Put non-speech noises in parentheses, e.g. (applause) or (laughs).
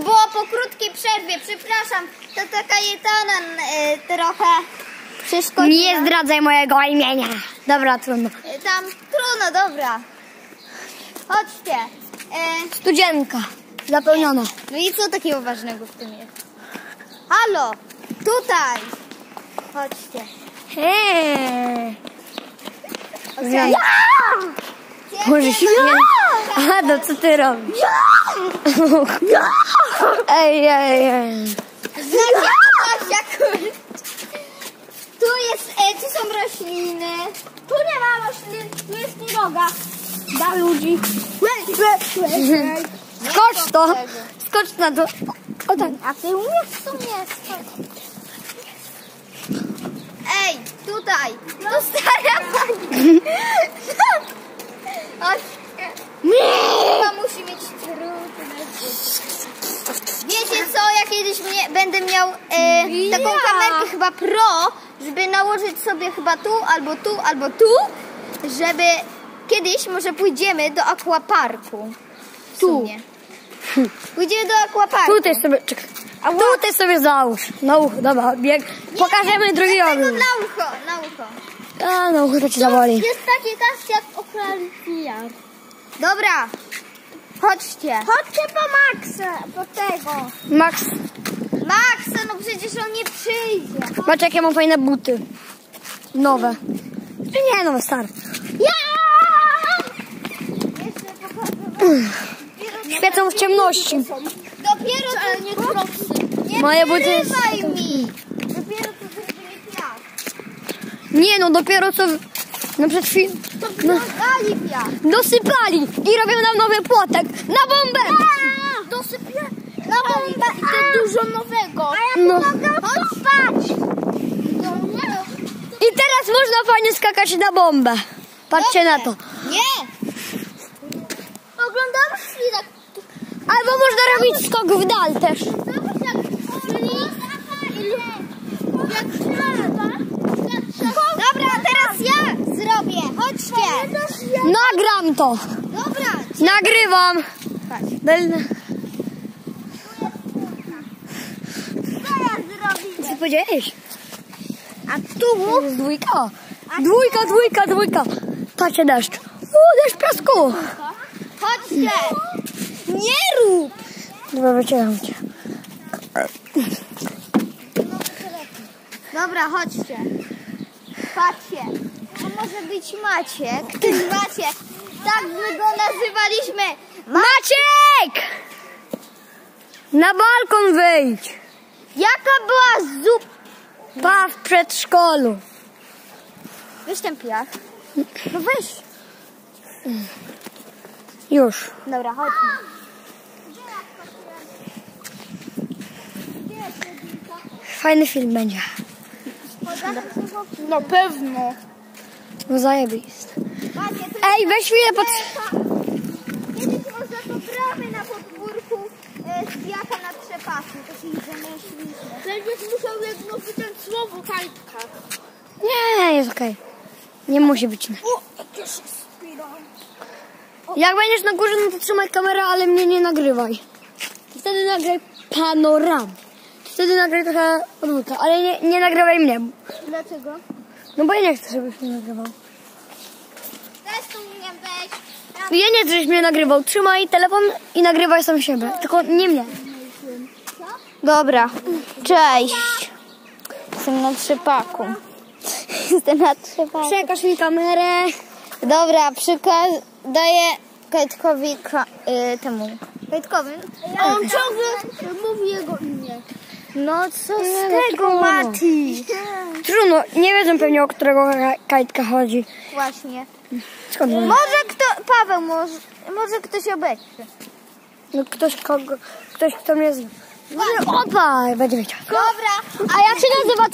To było po krótkiej przerwie, przepraszam. To taka jetana y, trochę przeszkodziła. Nie zdradzaj mojego imienia. Dobra, trudno. Y, Tam trudno, dobra. Chodźcie. E, Studzienka. Zapełniona. no i co takiego ważnego w tym jest? Halo, tutaj. Chodźcie. Hej. Otwieraj. Boże święty. A, no co ty robisz? (laughs) Ej, ej, ej. Kurde. Tu jest, e, tu są rośliny. Tu nie ma roślin, tu jest droga. Dla ludzi. Skocz to. Skocz na to. O tak. A ty umiesz w sumie skoczyć. Ej, tutaj. To stara pani. Chodźcie. Chyba musi mieć trudne ja kiedyś mnie, będę miał e, taką Ja. kamerkę chyba pro, żeby nałożyć sobie chyba tu, albo tu, albo tu, żeby kiedyś może pójdziemy do aquaparku. W Tu. sumie. Pójdziemy do aquaparku. Tutaj sobie, czekaj. Tutaj sobie załóż. Na ucho, dobra, bieg. Pokażemy drugi Tego ogród. na ucho, na ucho. A, na ucho to ci zaboli. Jest taki tas jak okulariar. Dobra, chodźcie. Chodźcie po Maxa, po tego. Max, Maxa, no przecież on nie przyjdzie. patrz jakie mam fajne buty. Nowe. Nie, nowe, stare. Ja! Świecą w ciemności. Dopiero to nie kroksy. Nie Moje buty- mi. Dopiero to. Nie no, dopiero co... No przed chwilą... Piach. Dosypali i robią nam nowy płotek. Na bombę! Dosypia na bombę i to dużo nowego. No. Chodź spać. I teraz można fajnie skakać na bombę. Patrzcie na to. Nie. Oglądam chwilę. Albo można robić skok w dal też. Zobacz jak Dobra, teraz ja zrobię. Nagram to. Dobra. Nagrywam. Del- Co powiedziałeś? A tu? Dwójka. Dwójka, dwójka, dwójka. Patrzcie deszcz. O, deszcz piasku. Chodźcie. Nie rób. Dobra, wyciągam cię. Dobra, chodźcie. Patrzcie. To może być Maciek. Który Maciek. Tak my go nazywaliśmy. Maciek! Na balkon wyjdź. Jaka była zup... Pa w przedszkolu. Weź ten piach. No weź. Już. Dobra, chodźmy. Fajny film będzie. No pewno. No zajebist. Ej, weź chwilę pod... Kiedyś można to bramy na podwórku e, na trzepaku. To się zamyśliliśmy. Będziesz musiał jedno wyciąć słowo kajtka. Nie, jest okej. Nie musi być. O, jakieś spiro. Jak będziesz na górze, no to trzymaj kamerę, ale mnie nie nagrywaj. Wtedy nagraj panoramę. Wtedy nagraj trochę podwórka, ale nie, nie nagrywaj mnie. Dlaczego? No bo ja nie chcę, żebyś mnie nagrywał. Też tu umiem wejść. Ja nie chcę, żebyś mnie nagrywał. Trzymaj telefon i nagrywaj sam siebie. Tylko nie mnie. Dobra, cześć. Jestem na trzepaku. (laughs) Jestem na trzepaku. Przekaż mi kamerę. Dobra, przykaz daję Kajtkowi ka- y, temu. Kajtkowi? A on ciągle mówi jego imię. No co z tego. Mati? Trudno, nie wiedzą pewnie o którego ka- kajtka chodzi. Właśnie. Skąd? Może kto, Paweł, może, może ktoś obejrzy. No ktoś kogo, ktoś kto mnie zna. Opa, będzie wiedział. Dobra, A jak się nazywa